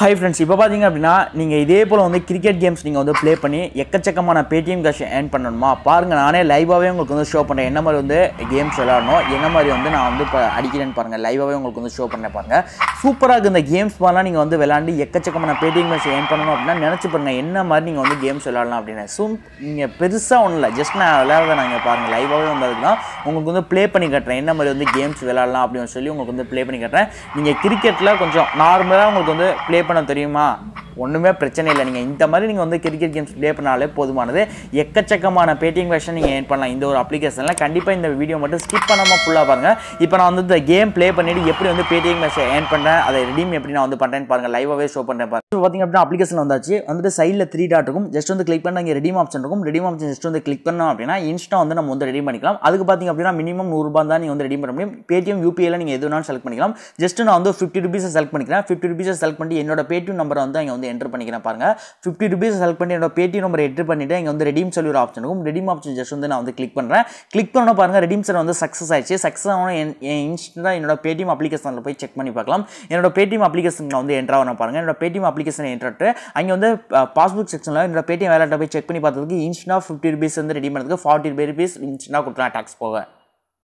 Hi friends இப்போ பார்த்தீங்க அப்படின்னா நீங்கள் இதே போல் வந்து கிரிக்கெட் கேம்ஸ் நீங்கள் வந்து ப்ளே பண்ணி எக்கச்சக்கமான பேடிஎம் கேஷ் ஏர்ன் பண்ணணுமா? பாருங்கள் நானே லைவாகவே உங்களுக்கு வந்து ஷோ பண்ணுறேன் என்ன மாதிரி வந்து கேம்ஸ் விளாடணும் என்ன மாதிரி வந்து நான் வந்து இப்போ அடிக்கிறேன்னு பாருங்கள் லைவாகவே உங்களுக்கு வந்து ஷோ பண்ணேன் பாருங்கள் சூப்பராக இருக்குது இந்த கேம்ஸ் மாதிரிலாம் நீங்கள் வந்து விளாண்டு எக்கச்சக்கமான பேடிஎம் கேஷ் ஏர்ன் பண்ணணும் அப்படின்னா நினச்சி பாருங்கள் என்ன மாதிரி நீங்கள் வந்து கேம்ஸ் விளாடலாம் அப்படின்னு. ஸோ நீங்கள் பெருசாக ஒன்றும் இல்லை ஜஸ்ட் நான் விளையாட நாங்கள் பாருங்கள் லைவாகவே வந்ததுக்கு தான் உங்களுக்கு வந்து ப்ளே பண்ணி கட்டுறேன். என்ன மாதிரி வந்து கேம்ஸ் விளாடலாம் அப்படின்னு சொல்லி உங்களுக்கு வந்து ப்ளே பண்ணி கட்டுறேன். நீங்கள் கிரிக்கெட்டில் கொஞ்சம் நார்மலாக உங்களுக்கு வந்து ப்ளே பணம் தெரியுமா? ஒன்றுமே பிரச்சனை இல்லை. நீங்கள் இந்த மாதிரி நீங்கள் வந்து கிரிக்கெட் கேம்ஸ் ப்ளே பண்ணாலே போதுமானது. எக்கச்சக்கமான பேட்டிங் வெர்ஷன் நீங்கள் ஏன் பண்ணலாம். இந்த ஒரு அப்ளிகேஷனில் கண்டிப்பாக இந்த வீடியோ மட்டும் ஸ்கிப் பண்ணாமல் ஃபுல்லாக பாருங்கள் இப்போ நான் வந்து இந்த கேம் ப்ளே பண்ணிவிட்டு எப்படி வந்து பேடிஎம் வெர்ஷன் ஏன் பண்ணுறேன் அதை ரெடீம் எப்படி நான் வந்து பண்ணுறேன்னு பாருங்கள் லைவாகவே ஷோ பண்ணுறேன் பாருங்க. இப்போ பார்த்தீங்க அப்படின்னா அப்ளிகேஷன் வந்தாச்சு. வந்துட்டு சைடில் த்ரீ டாட் இருக்கும். ஜஸ்ட் வந்து கிளிக் பண்ணால் இங்கே ரெடீம் ஆப்ஷன் இருக்கும். ரெடீம் ஆப்ஷன் ஜஸ்ட் வந்து கிளிக் பண்ணோம் அப்படின்னா இன்ஸ்டா வந்து நம்ம வந்து ரெடி பண்ணிக்கலாம். அதுக்கு பார்த்தீங்க அப்படின்னா மினிமம் நூறுரூபா தான் நீங்கள் வந்து ரெடி பண்ண முடியும். பேடிஎம் யூபிஐயில் நீங்கள் எது வேணாலும் செலக்ட் பண்ணிக்கலாம். ஜஸ்ட் நான் வந்து ஃபிஃப்டி ருபீஸை செலக்ட் பண்ணிக்கிறேன். ஃபிஃப்டி ருபீஸை செலக்ட் பண்ணி என்னோட பேடிஎம் நம்பரை வந்து அங்கே வந்து என்டர் பண்ணிக்கிறேன் பாருங்க. ஃபிஃப்டி ருபீஸ் செலக்ட் பண்ணி என்னோட பேடிஎம் நம்பர் என்டர் பண்ணிவிட்டு இங்கே வந்து ரெடீம் சொல்லி ஒரு ஆப்ஷன் இருக்கும். ரெடீம் ஆப்ஷன் ஜஸ்ட் வந்து நான் வந்து கிளிக் பண்ணுறேன் கிளிக் பண்ண பாருங்கள் ரெடீம் சார் வந்து சக்ஸஸ் ஆயிடுச்சு. சக்ஸஸ் ஆனால் என் இன்ஸ்டன்ட்டாக என்னோட பேடிஎம் அப்ளிகேஷனில் போய் செக் பண்ணி பார்க்கலாம். என்னோட பேடிஎம் அப்ளிகேஷன் நான் வந்து என்ட்ரு ஆகணும் பாருங்கள் என்னோட பேடிஎம் அப்ளிகேஷன் என்ட்ரு அங்கே வந்து பாஸ்புக் செக்ஷனில் என்னோட பேடிஎம் வேலட்டை போய் செக் பண்ணி பார்த்ததுக்கு இன்ஸ்டன்ட்டாக ஃபிஃப்டி ருபீஸ் வந்து ரெடி பண்ணுறதுக்கு ஃபார்ட்டி ருபீஸ் இன்ஸ்டன்ட்டாக கொடுத்துருவேன் டேக்ஸ் போக.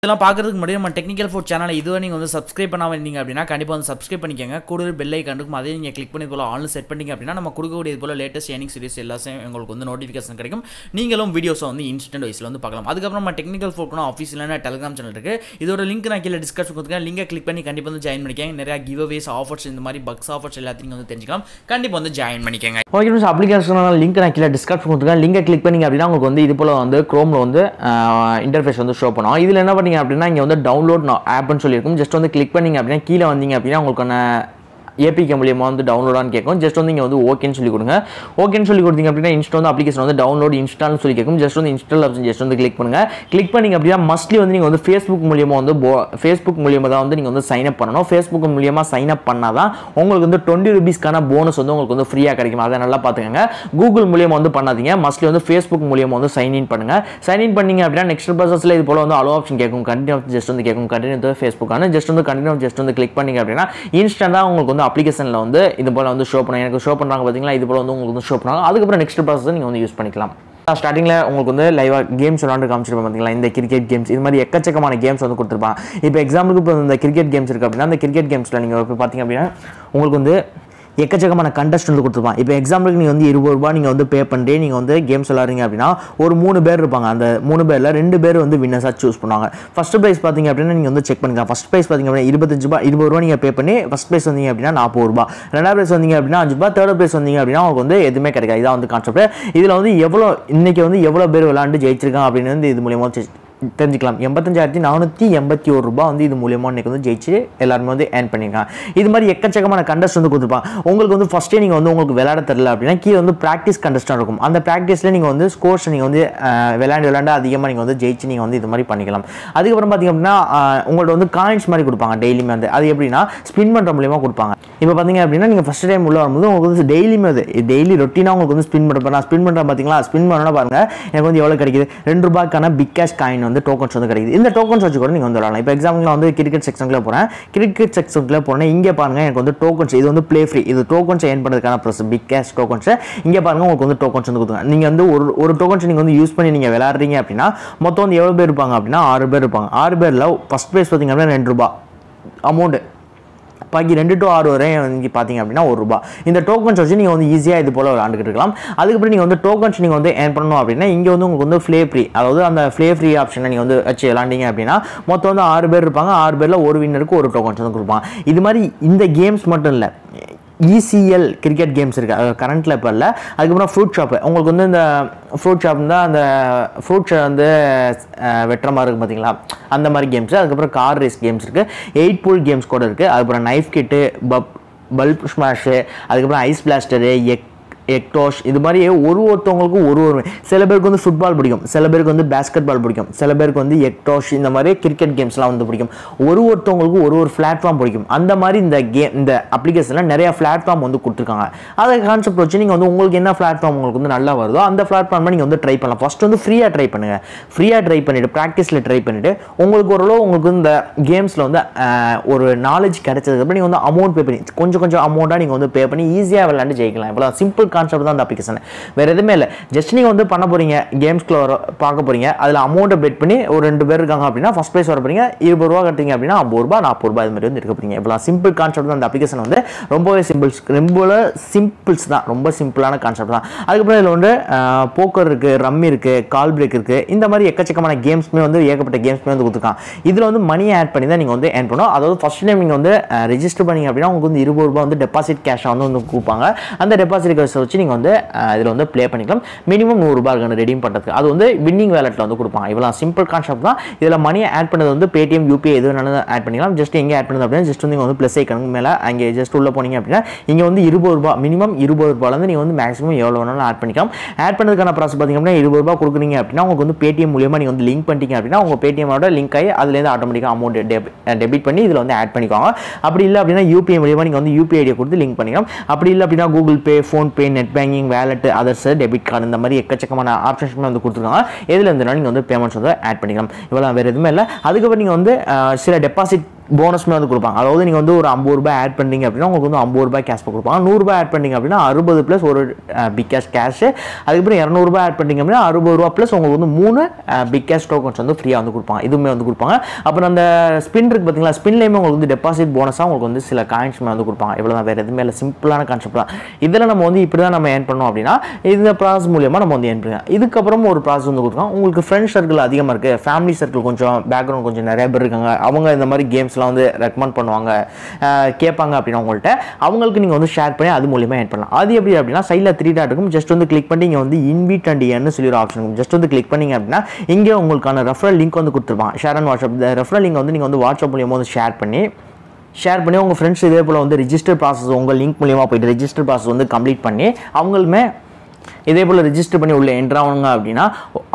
இதெல்லாம் பார்க்குறதுக்கு முன்னாடி நம்ம டெக்னிக்கல் ஃபுட் சேனலை இதுவரை நீங்கள் வந்து சப்ஸ்கிரைப் பண்ணாமல் இருந்தீங்க அப்படின்னா கண்டிப்பாக வந்து சப்ஸ்கிரைப் பண்ணிக்கோங்க. கூடுதல் பெல் ஐக்கான் இருக்கும். அதே நீங்கள் கிளிக் பண்ணி போல் ஆன்லைன் செட் பண்ணிங்க அப்படின்னா நம்ம கொடுக்கக்கூடிய இது போல லேட்டஸ்ட் எனிங் சீரிஸ் எல்லாத்தையும் உங்களுக்கு வந்து நோட்டிஃபிகேஷன் கிடைக்கும். நீங்களும் வீடியோஸை வந்து இன்ஸ்டன்ட் வைஸில் வந்து பார்க்கலாம். அதுக்கப்புறம் நம்ம டெக்னிக்கல் ஃபோட்னா ஆஃபீஸில் டெலிகிராம் சேனல் இருக்குது இதோட லிங்க் நான் கீழே டிஸ்கஷன் கொடுத்துருக்கேன். லிங்கை கிளிக் பண்ணி கண்டிப்பாக வந்து ஜாயின் பண்ணிக்கங்க. நிறையா கிவ் அவேஸ் ஆஃபர்ஸ் இந்த மாதிரி பக்ஸ் ஆஃபர்ஸ் எல்லாத்தையும் வந்து தெரிஞ்சுக்கலாம். கண்டிப்பாக வந்து ஜாயின் பண்ணிக்கங்க. ஓகே மிஸ் அப்ளிகேஷன் லிங்க் நான் கீழே டிஸ்கஷன் கொடுத்துருக்கேன். லிங்கை கிளிக் பண்ணிங்க அப்படின்னா உங்களுக்கு வந்து இது போல் வந்து க்ரோமில் வந்து இன்டர்ஃபேஸ் வந்து ஷோ பண்ணுவோம் இதில் என்ன பார்த்தீங்க அப்படின்னா இங்கே வந்து டவுன்லோட் ஆப்னு சொல்லியிருக்கும். ஜஸ்ட் வந்து கிளிக் பண்ணிங்க அப்படின்னா கீழே வந்தீங்க அப்படின்னா உங்களுக்கான ஏபிகே மூலியமாக வந்து டவுன்லோடான்னு கேட்கும். ஜஸ்ட் வந்து இங்கே வந்து ஓகேன்னு சொல்லி கொடுங்க. ஓகேன்னு சொல்லி கொடுத்தீங்க அப்படின்னா இன்ஸ்டா வந்து அப்ளிகேஷன் வந்து டவுன்லோட் இன்ஸ்டால்னு சொல்லி கேட்கும். ஜஸ்ட் வந்து இன்ஸ்டால் ஆப்ஷன் ஜஸ்ட் வந்து கிளிக் பண்ணுங்கள் கிளிக் பண்ணிங்க அப்படின்னா மஸ்ட்லி வந்து நீங்கள் வந்து ஃபேஸ்புக் மூலியமாக வந்து போ ஃபேஸ்புக் மூலியமாக தான் வந்து நீங்கள் வந்து சைன் அப் பண்ணணும். ஃபேஸ்புக் மூலியமாக சைன் அப் பண்ணால் தான் உங்களுக்கு வந்து டுவெண்ட்டி ருபீஸ்க்கான போனஸ் வந்து உங்களுக்கு வந்து ஃப்ரீயாக கிடைக்கும். அதை நல்லா பார்த்துக்கங்க. கூகுள் மூலியமாக வந்து பண்ணாதீங்க. மஸ்ட்லி வந்து ஃபேஸ்புக் மூலியமாக வந்து சைன் இன் பண்ணுங்கள் சைன் இன் பண்ணிங்க அப்படின்னா நெக்ஸ்ட் ப்ராசஸில் இது போல் வந்து அலோ ஆப்ஷன் கேட்கும். கண்டினியூ ஜஸ்ட் வந்து கேட்கும். கண்டினியூ ஃபேஸ்புக்கான ஜஸ்ட் வந்து கண்டினியூ ஜஸ்ட் வந்து கிளிக் பண்ணிங்க அப்படின்னா இன்ஸ்டன்ட்டாக உங்களுக்கு வந்து அப்ளிகேஷனில் வந்து இது போல் வந்து ஷோ பண்ண எனக்கு ஷோ பண்ணுறாங்க பார்த்தீங்களா இது போல் வந்து உங்களுக்கு வந்து ஷோ பண்ணுறாங்க அதுக்கப்புறம் நெக்ஸ்ட் ப்ராசஸ் நீங்கள் வந்து யூஸ் பண்ணிக்கலாம். ஸ்டார்டிங்கில் உங்களுக்கு வந்து லைவாக கேம்ஸ் விளாண்டு காமிச்சிருப்பேன் பார்த்தீங்களா இந்த கிரிக்கெட் கேம்ஸ் இது மாதிரி எக்கச்சக்கமான கேம்ஸ் வந்து கொடுத்துருப்பான். இப்போ எக்ஸாம்பிளுக்கு இப்போ இந்த கிரிக்கெட் கேம்ஸ் இருக்குது அப்படின்னா அந்த கிரிக்கெட் கேம்ஸில் நீங்கள் இப்போ பார்த்தீங்க அப்படின்னா உங்களுக்கு வந்து எக்கச்சக்கமான கண்டஸ்ட் வந்து கொடுத்துருப்பான். இப்போ எக்ஸாம்பிளுக்கு நீங்கள் வந்து இருபது ரூபா நீங்கள் வந்து பே பண்ணி நீங்கள் வந்து கேம்ஸ் விளாட்றீங்க அப்படின்னா ஒரு மூணு பேர் இருப்பாங்க. அந்த மூணு பேரில் ரெண்டு பேர் வந்து வின்னர்ஸாக சூஸ் பண்ணுவாங்க. ஃபஸ்ட் ப்ரைஸ் பார்த்தீங்க அப்படின்னா நீங்கள் வந்து செக் பண்ணிக்கலாம். ஃபஸ்ட் ப்ரைஸ் பார்த்தீங்க அப்படின்னா இருபத்தஞ்சு ரூபா இருபது ரூபா நீங்கள் பே பண்ணி ஃபஸ்ட் ப்ரைஸ் வந்தீங்க அப்படின்னா நாற்பது ரூபா ரெண்டாவது ப்ரைஸ் வந்தீங்க அப்படின்னா அஞ்சு ரூபா தேர்ட் ப்ரைஸ் வந்தீங்க அப்படின்னா அவங்க வந்து எதுவுமே கிடைக்காது. இதான் வந்து கான்செப்ட் இதில் வந்து எவ்வளோ இன்றைக்கி வந்து எவ்வளோ பேர் விளாண்டு ஜெயிச்சிருக்காங்க அப்படின்னு வந்து இது மூலியமாக தெரிஞ்சுக்கலாம். எண்பத்தஞ்சாயிரத்தி நானூற்றி எண்பத்தி ஒரு ரூபா வந்து இது மூலியமாக இன்றைக்கி வந்து ஜெயிச்சு எல்லாருமே வந்து ஏர்ன் பண்ணியிருக்காங்க இது மாதிரி எக்கச்சக்கமான கண்டஸ்ட் வந்து கொடுத்துருப்பாங்க உங்களுக்கு வந்து ஃபஸ்ட்டே நீங்கள் வந்து உங்களுக்கு விளையாட தெரில அப்படின்னா கீழே வந்து ப்ராக்டிஸ் கண்டஸ்டாக இருக்கும். அந்த ப்ராக்டிஸில் நீங்கள் வந்து ஸ்கோர்ஸ் நீங்கள் வந்து விளையாண்டு விளையாண்டு அதிகமாக நீங்கள் வந்து ஜெயிச்சு நீங்கள் வந்து இது மாதிரி பண்ணிக்கலாம். அதுக்கப்புறம் பார்த்திங்க அப்படின்னா உங்கள்ட்ட வந்து காயின்ஸ் மாதிரி கொடுப்பாங்க டெய்லியுமே வந்து. அது எப்படின்னா ஸ்பின் பண்ணுற மூலியமாக கொடுப்பாங்க. இப்போ பார்த்தீங்க அப்படின்னா நீங்கள் ஃபஸ்ட் டைம் உள்ள வரும்போது உங்களுக்கு வந்து டெய்லியுமே அது டெய்லி ரொட்டீனாக உங்களுக்கு வந்து ஸ்பின் பண்ணுறப்ப நான் ஸ்பின் பண்ணுறேன் பார்த்தீங்களா ஸ்பின் பண்ணோன்னா பாருங்கள் எனக்கு வந்து எவ்வளோ கிடைக்குது? ரெண்டு ரூபாய்க்கான பிக் கேஷ் காயின் வந்து டோக்கன்ஸ் வந்து கிடைக்குது. இந்த டோக்கன்ஸ் வச்சு கூட நீங்கள் வந்து விளாடலாம் இப்போ எக்ஸாம்பிள் வந்து கிரிக்கெட் செக்ஷனுக்குள்ள போகிறேன் கிரிக்கெட் செக்ஷனுக்குள்ள போனேன். இங்கே பாருங்கள் எனக்கு வந்து டோக்கன்ஸ் இது வந்து ப்ளே ஃப்ரீ இது டோக்கன்ஸ் ஏன் பண்ணுறதுக்கான ப்ரோசஸ் பிக் கேஷ் டோக்கன்ஸ் இங்கே பாருங்கள் உங்களுக்கு வந்து டோக்கன்ஸ் வந்து கொடுத்துருங்க நீங்கள் வந்து ஒரு ஒரு டோக்கன்ஸ் நீங்கள் வந்து யூஸ் பண்ணி நீங்கள் விளாட்றீங்க அப்படின்னா மொத்தம் வந்து எவ்வளோ பேர் இருப்பாங்க அப்படின்னா ஆறு பேர் இருப்பாங்க. ஆறு பேரில் ஃபஸ்ட் ப்ரைஸ் பார்த்தீங்க அப்படின்னா ரெண்டு ரூபா அமௌண்ட்டு பாக்கி ரெண்டு டு ஆறு வரை இங்கே பார்த்தீங்க அப்படின்னா ஒரு ரூபா. இந்த டோக்கன்ஸ் வச்சு நீங்கள் வந்து ஈஸியாக இது போல் விளாண்டுக்கிட்டு இருக்கலாம். அதுக்கப்புறம் நீங்கள் வந்து டோக்கன்ஸ் நீங்கள் வந்து ஏர்ன் பண்ணணும் அப்படின்னா இங்கே வந்து உங்களுக்கு வந்து ஃப்ளே ஃப்ரீ அதாவது அந்த ஃப்ளே ஃப்ரீ ஆப்ஷனை நீங்கள் வந்து வச்சு விளாண்டிங்க அப்படின்னா மொத்தம் வந்து ஆறு பேர் இருப்பாங்க. ஆறு பேரில் ஒரு வின்னருக்கு ஒரு டோக்கன்ஸ் வந்து கொடுப்பாங்க. இது மாதிரி இந்த கேம்ஸ் மட்டும் இல்லை. இசிஎல் கிரிக்கெட் கேம்ஸ் இருக்குது அது கரண்ட்டில் இப்போ இல்லை. அதுக்கப்புறம் ஃப்ரூட் ஷாப்பு உங்களுக்கு வந்து இந்த ஃப்ரூட் ஷாப் தான் அந்த ஃப்ரூட் வந்து வெட்டுற மாதிரி இருக்குது பார்த்தீங்களா அந்த மாதிரி கேம்ஸ் அதுக்கப்புறம் கார் ரேஸ் கேம்ஸ் இருக்குது எயிட் பூல் கேம்ஸ் கூட இருக்குது அதுக்கப்புறம் நைஃப் கிட்டு பப் பல்ப் ஸ்மாஷு அதுக்கப்புறம் ஐஸ் பிளாஸ்டரு எக் எக்டோஷ் இது மாதிரி ஒரு ஒருத்தவங்களுக்கும் ஒரு ஒரு சில பேருக்கு வந்து ஃபுட்பால் பிடிக்கும் சில பேருக்கு வந்து பேஸ்கெட் பால் பிடிக்கும் சில பேருக்கு வந்து எக்டோஷ் இந்த மாதிரி கிரிக்கெட் கேம்ஸ்லாம் வந்து பிடிக்கும். ஒரு ஒருத்தவங்களுக்கும் ஒரு ஒரு பிளாட்ஃபார்ம் பிடிக்கும். அந்த மாதிரி இந்த கேம் இந்த அப்ளிகேஷனில் நிறையா பிளாட்ஃபார்ம் வந்து கொடுத்துருக்காங்க. அதை கான்செப்ட் வச்சு நீங்கள் வந்து உங்களுக்கு என்ன பிளாட்ஃபார்ம் உங்களுக்கு வந்து நல்லா வருதோ அந்த பிளாட்ஃபார்மில் நீங்கள் வந்து ட்ரை பண்ணலாம். ஃபஸ்ட் வந்து ஃப்ரீயாக ட்ரை பண்ணுங்கள் ஃப்ரீயாக ட்ரை பண்ணிவிட்டு ப்ராக்டிஸில் ட்ரை பண்ணிவிட்டு உங்களுக்கு ஓரளவு உங்களுக்கு இந்த கேம்ஸில் வந்து ஒரு நாலேஜ் கிடைச்சதுக்கப்புறம் நீங்கள் வந்து அமௌண்ட் பே பண்ணி கொஞ்சம் கொஞ்சம் அமௌண்ட்டாக நீங்கள் வந்து பே பண்ணி ஈஸியாக விளாண்டு ஜெயிக்கலாம். இவ்வளோ சிம்பிள் கான்செப்ட் தான் அந்த அப்ளிகேஷன் வேறு எதுவுமே இல்லை. ஜஸ்ட் நீங்கள் வந்து பண்ண போகிறீங்க கேம்ஸ்க்குள்ள வர பார்க்க போகிறீங்க அதில் அமௌண்ட்டை பெட் பண்ணி ஒரு ரெண்டு பேர் இருக்காங்க அப்படின்னா ஃபஸ்ட் ப்ரைஸ் வர போகிறீங்க இருபது ரூபா கட்டுறீங்க அப்படின்னா ஐம்பது ரூபா நாற்பது ரூபாய் இது மாதிரி வந்து இருக்க போகிறீங்க இப்போலாம் சிம்பிள் கான்செப்ட் தான் அந்த அப்ளிகேஷன் வந்து. ரொம்பவே சிம்பிள்ஸ் ரொம்ப சிம்பிள்ஸ் தான். ரொம்ப சிம்பிளான கான்செப்ட் தான். அதுக்கப்புறம் இதில் வந்து போக்கர் இருக்குது ரம்மி இருக்குது கால் பிரேக் இருக்குது இந்த மாதிரி எக்கச்சக்கமான கேம்ஸ்மே வந்து ஏகப்பட்ட கேம்ஸ்மே வந்து கொடுத்துருக்கான் இதில் வந்து மணியை ஆட் பண்ணி தான் நீங்கள் வந்து ஏர்ன் பண்ணணும். அதாவது ஃபஸ்ட் டைம் நீங்கள் வந்து ரெஜிஸ்டர் பண்ணீங்க அப்படின்னா உங்களுக்கு வந்து இருபது ரூபா வந்து டெபாசிட் கேஷாக வந்து வந்து கொடுப்பாங்க. அந்த டெபாசிட் கேஷை வச்சு நீங்கள் வந்து இதில் வந்து ப்ளே பண்ணிக்கலாம். மினிமம் நூறுரூபா இருக்கணும் ரெடீம் பண்ணுறதுக்கு அது வந்து வின்னிங் வேலெட்டில் வந்து கொடுப்பாங்க. இவ்வளோ சிம்பிள் கான்செப்ட் தான். இதில் மணியை ஆட் பண்ணது வந்து பேடிஎம் யூபிஐ எது வேணாலும் ஆட் பண்ணிக்கலாம். ஜஸ்ட் எங்கே ஆட் பண்ணுது அப்படின்னா ஜஸ்ட் வந்து நீங்கள் வந்து ப்ளஸ் ஐக்கனுக்கு மேலே அங்கே ஜஸ்ட் உள்ளே போனீங்க அப்படின்னா இங்கே வந்து இருபது ரூபா மினிமம் இருபது ரூபாயிலேருந்து நீங்கள் வந்து மேக்ஸிமம் எவ்வளோ வேணாலும் ஆட் பண்ணிக்கலாம். ஆட் பண்ணதுக்கான ப்ராசஸ் பார்த்திங்க அப்படின்னா இருபது ரூபா கொடுக்குறீங்க அப்படின்னா உங்களுக்கு வந்து பேடிஎம் மூலியமாக நீங்கள் வந்து லிங்க் பண்ணிட்டீங்க அப்படின்னா உங்கள் பேடிஎம்மோட லிங்க் ஆகி அதுலேருந்து ஆட்டோமேட்டிக்காக அமௌண்ட் டெபிட் பண்ணி இதில் வந்து ஆட் பண்ணிக்குவாங்க அப்படி இல்லை அப்படின்னா யூபிஐ மூலியமாக நீங்கள் வந்து யூபிஐ ஐடியை கொடுத்து லிங்க் பண்ணிக்கலாம். அப்படி இல்லை அப்படின்னா Google Pay PhonePe net banking wallet others debit card இந்த மாதிரி எக்கச்சக்கமான ஆப்ஷன்ஸ் வந்து கொடுத்துருக்காங்க. எதில் இருந்துனாலும் நீங்கள் வந்து பேமெண்ட்ஸ் வந்து ஆட் பண்ணிக்கலாம். இவ்வளோ வேறு எதுவுமே இல்லை. அதுக்கப்புறம் நீங்கள் வந்து சில டெபாசிட் போனஸ்மே வந்து கொடுப்பாங்க. அதாவது நீங்கள் வந்து ஒரு ஐம்பது ரூபாய் ஆட் பண்ணிங்க அப்படின்னா உங்களுக்கு வந்து ஐம்பது ரூபாய் கேஷ் கொடுப்பாங்க. நூறுரூபா ஆட் பண்ணிங்க அப்படின்னா அறுபது ப்ளஸ் ஒரு பிக் கேஷ் கேஷு அதுக்கப்புறம் இரநூறுபா ஆட் பண்ணிங்க அப்படின்னா அறுபது ரூபா ப்ளஸ் உங்களுக்கு வந்து மூணு பிக் கேஷ் டோக்கன்ஸ் வந்து ஃப்ரீயாக வந்து கொடுப்பாங்க. இதுவுமே வந்து கொடுப்பாங்க. அப்புறம் அந்த ஸ்பின் இருக்கு பார்த்தீங்களா ஸ்பின்லேயுமே உங்களுக்கு வந்து டெபாசிட் போனஸாக உங்களுக்கு வந்து சில காயின்ஸ்மே வந்து கொடுப்பாங்க. இவ்வளோ தான் வேறு எதுவுமே இல்லை. சிம்பிளான கான்செப்ட் தான். இதில் நம்ம வந்து இப்படி தான் நம்ம ஏர்ன் பண்ணோம் அப்படின்னா இந்த ப்ராசஸ் மூலியமாக நம்ம வந்து ஏர்ன் பண்ணுவோம் இதுக்கப்புறம் ஒரு ப்ராசஸ் வந்து கொடுக்கலாம். உங்களுக்கு ஃப்ரெண்ட் சர்க்கிள் அதிகமாக இருக்குது ஃபேமிலி சர்க்கிள் கொஞ்சம் பேக்ரவுண்ட் கொஞ்சம் நிறைய பேர் இருக்காங்க. அவங்க இந்த மாதிரி கேம்ஸ் கேம்ஸ்லாம் வந்து ரெக்கமெண்ட் பண்ணுவாங்க. கேட்பாங்க அப்படின்னா உங்கள்கிட்ட அவங்களுக்கு நீங்கள் வந்து ஷேர் பண்ணி அது மூலியமாக ஏர்ன் பண்ணலாம். அது எப்படி அப்படின்னா சைடில் த்ரீ டாட் இருக்கும். ஜஸ்ட் வந்து கிளிக் பண்ணி இங்கே வந்து இன்விட் அண்ட் ஏன்னு சொல்லி ஒரு ஆப்ஷன் இருக்கும். ஜஸ்ட் வந்து கிளிக் பண்ணீங்க அப்படின்னா இங்கே உங்களுக்கான ரெஃபரல் லிங்க் வந்து கொடுத்துருப்பான். Share and WhatsApp referral link வந்து நீங்கள் வந்து வாட்ஸ்அப் மூலியமாக வந்து ஷேர் பண்ணி ஷேர் பண்ணி உங்கள் ஃப்ரெண்ட்ஸ் இதே போல் வந்து ரிஜிஸ்டர் ப்ராசஸ் உங்கள் லிங்க் மூலியமாக போயிட்டு ரிஜிஸ்டர் ப்ராசஸ் வந்து கம்ப்ளீட் பண்ணி அவங்களுமே இதே போல் ரிஜிஸ்டர் பண்ணி உள்ள என்ட்ரு ஆகணுங்க அப்படின்னா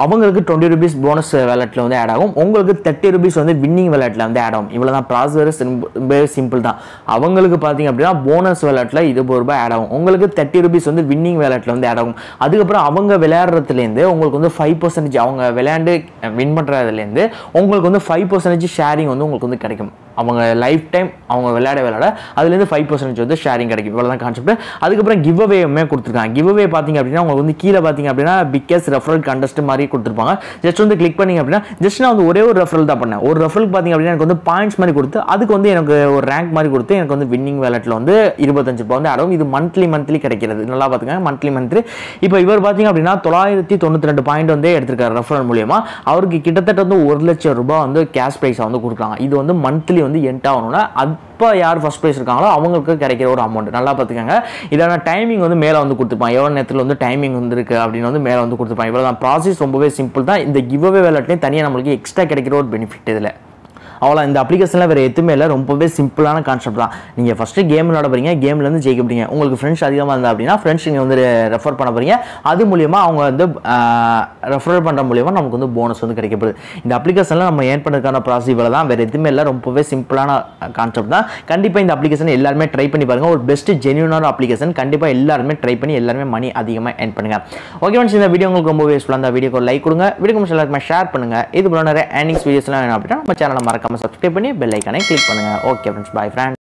அவங்களுக்கு டுவெண்ட்டி ருபீஸ் போனஸ் வேலெட்டில் வந்து ஆட் ஆகும். உங்களுக்கு தேர்ட்டி ருபீஸ் வந்து வின்னிங் வேலெட்டில் வந்து ஆட் ஆகும். இவ்வளோ தான் ப்ராசஸர் ரொம்ப சிம்பிள் தான். அவங்களுக்கு பார்த்தீங்க அப்படின்னா போனஸ் வேலெட்டில் இருபது ரூபாய் ஆட் ஆகும். உங்களுக்கு தேர்ட்டி ருபீஸ் வந்து வின்னிங் வேலெட்டில் வந்து ஆட் ஆகும். அதுக்கப்புறம் அவங்க விளையாடுறதுலேருந்து உங்களுக்கு வந்து ஃபைவ் பர்சன்டேஜ் அவங்க விளையாண்டு வின் பண்ணுறதுலேருந்து உங்களுக்கு வந்து ஃபைவ் பர்சன்டேஜ் ஷேரிங் வந்து உங்களுக்கு வந்து கிடைக்கும். அவங்க லைஃப் டைம் அவங்க விளையாட விளையாட அதுலேருந்து ஃபைவ் பர்சன்டேஜ் வந்து ஷேரிங் கிடைக்கும். இவ்வளோ தான் கான்செப்ட் அதுக்கப்புறம் கிவ் அவேயுமே கொடுத்துருக்காங்க. கிவ் அவே பார்த்தீங்க அப்படின்னா உங்களுக்கு வந்து கீழே பார்த்தீங்க அப்படின்னா பிக்கஸ்ட் ரெஃபரல் கண்டஸ்ட் மாதிரி கொடுத்துருப்பாங்க. ஜஸ்ட் வந்து கிளிக் பண்ணிங்க அப்படின்னா ஜஸ்ட் நான் வந்து ஒரே ஒரு ரெஃபரல் தான் பண்ணேன். ஒரு ரெஃபரலுக்கு பார்த்தீங்க அப்படின்னா எனக்கு வந்து பாயிண்ட்ஸ் மாதிரி கொடுத்து அதுக்கு வந்து எனக்கு ஒரு ரேங்க் மாதிரி கொடுத்து எனக்கு வந்து வின்னிங் வேலெட்டில் வந்து இருபத்தஞ்சு ரூபா வந்து அடவும் இது மந்த்லி மந்த்லி கிடைக்கிறது. நல்லா பார்த்துக்கங்க. மந்த்லி மந்த்லி இப்போ இவர் பார்த்தீங்க அப்படின்னா தொள்ளாயிரத்தி தொண்ணூற்றி ரெண்டு பாயிண்ட் வந்து எடுத்திருக்காரு ரெஃபரல் மூலியமாக அவருக்கு கிட்டத்தட்ட வந்து ஒரு லட்சம் ரூபாய் வந்து கேஷ் ப்ரைஸாக வந்து கொடுக்குறாங்க. இது வந்து மந்த்லி வந்து எண்ட் ஆகணும்னா அப்போ யார் ஃபர்ஸ்ட் ப்ரைஸ் இருக்காங்களோ அவங்களுக்கு கிடைக்கிற ஒரு அமௌண்ட் நல்லா பார்த்துக்கங்க. இல்லைனா டைமிங் வந்து மேலே வந்து கொடுத்துப்பான் எவ்வளோ நேரத்தில் வந்து டைமிங் வந்துருக்கு அப்படின்னு வந்து மேலே வந்து கொடுத்துப்பான் இவ்வளோ தான் ப்ராசஸ் ரொம்பவே சிம்பிள் தான். இந்த கிவ் அவே வேலட்லேயும் தனியாக நம்மளுக்கு எக்ஸ்ட்ரா கிடைக்கிற ஒரு பெனிஃபிட் இதில். அவ்வளோ இந்த அப்ளிகேஷனில் வேறு எதுவுமே இல்லை. ரொம்பவே சிம்பிளான கான்செப்ட் தான். நீங்கள் ஃபஸ்ட்டு கேம் விளாட போகிறீங்க கேம்லேருந்து ஜெயிக்க முடியுங்க உங்களுக்கு ஃப்ரெண்ட்ஸ் அதிகமாக இருந்தால் அப்படின்னா ஃப்ரெண்ட்ஸ் நீங்கள் வந்து ரெஃபர் பண்ண போகிறீங்க அது மூலியமாக அவங்க வந்து ரெஃபர் பண்ணுற மூலியமாக நமக்கு வந்து போனஸ் வந்து கிடைக்கப்படுது. இந்த அப்ளிகேஷனில் நம்ம ஏன் பண்ணுறதுக்கான ப்ராசஸ் இவ்வளோ தான் வேறு எதுவுமே இல்லை. ரொம்பவே சிம்பிளான கான்செப்ட் தான். கண்டிப்பாக இந்த அப்ளிகேஷன் எல்லாருமே ட்ரை பண்ணி பாருங்கள் ஒரு பெஸ்ட் ஜென்யூனான அப்ளிகேஷன் கண்டிப்பாக எல்லாருமே ட்ரை பண்ணி எல்லாருமே மணி அதிகமாக ஏர்ன் பண்ணுங்க. ஓகே ஃப்ரெண்ட்ஸ் இந்த வீடியோ உங்களுக்கு ரொம்ப யூஸ்ஃபுல்லாக இந்த வீடியோக்கு லைக் கொடுங்க. வீடியோ முடிச்சு எல்லாருக்குமே ஷேர் பண்ணுங்கள் இது போல நிறைய ஏர்னிங்ஸ் வீடியோஸ்லாம் வேணும் அப்படின்னா நம்ம சேனலை மறக்காம சப்ஸ்கிரைப் பண்ணி பெல் ஐக்கானை கிளிக் பண்ணுங்கள் ஓகே ஃப்ரெண்ட்ஸ் பை ஃப்ரெண்ட்